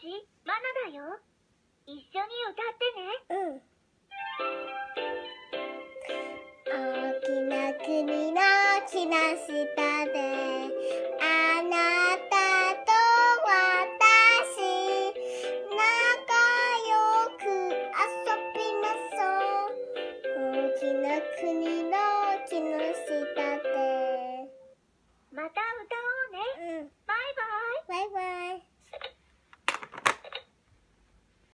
ジマナだよ。一緒に歌ってね。うん。大きな国の木の下であなたと私仲良く遊びなそう。大きな国の木の下で。また歌おうね、うん。